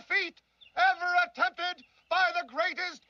feet ever attempted by the greatest